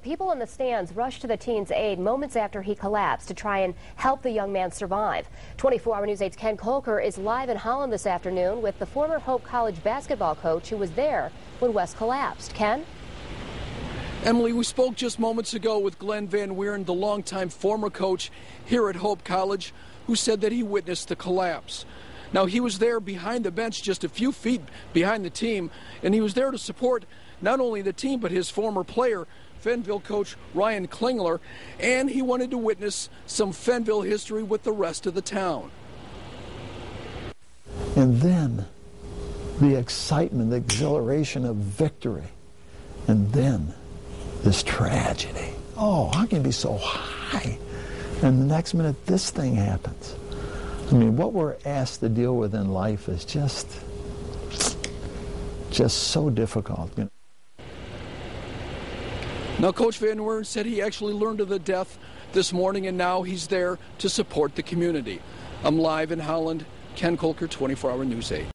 People in the stands rushed to the teen's aid moments after he collapsed to try and help the young man survive. 24 Hour News 8's Ken Kolker is live in Holland this afternoon with the former Hope College basketball coach who was there when Wes collapsed. Ken? Emily, we spoke just moments ago with Glenn Van Wieren, the longtime former coach here at Hope College, who said that he witnessed the collapse. Now, he was there behind the bench, just a few feet behind the team, and he was there to support not only the team, but his former player, Fennville coach Ryan Klingler, and he wanted to witness some Fennville history with the rest of the town. And then the excitement, the exhilaration of victory, and then this tragedy. Oh, how can be so high? And the next minute, this thing happens. I mean, what we're asked to deal with in life is just, just so difficult. You know? Now, Coach Van Wieren said he actually learned of the death this morning, and now he's there to support the community. I'm live in Holland. Ken Kolker, 24 Hour News 8.